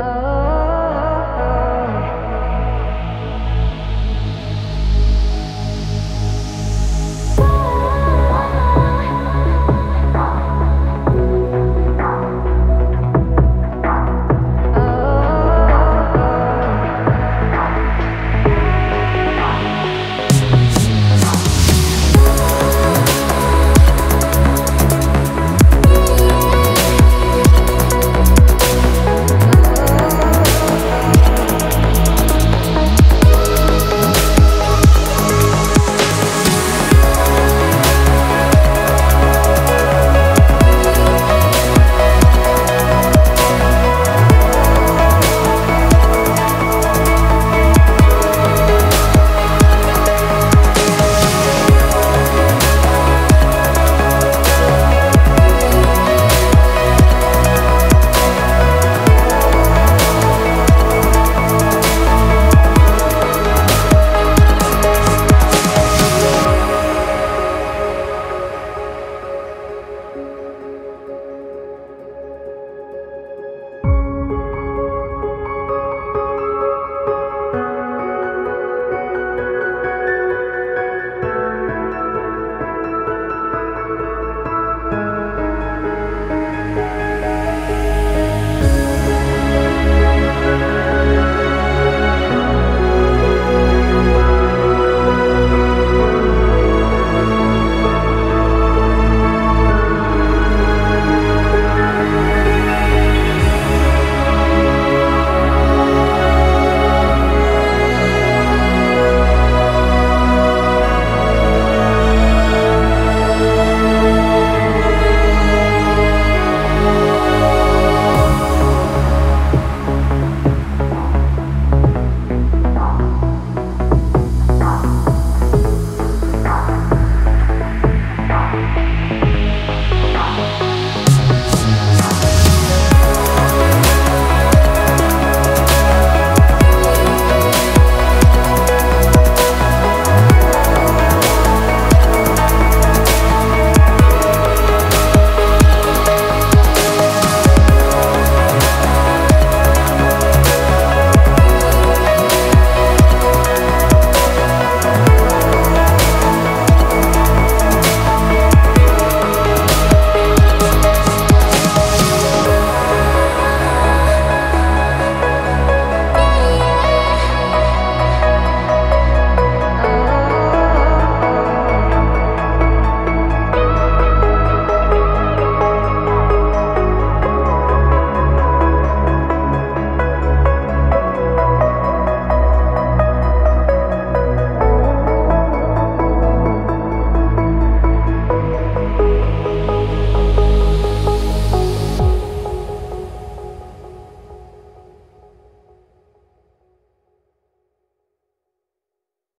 Oh.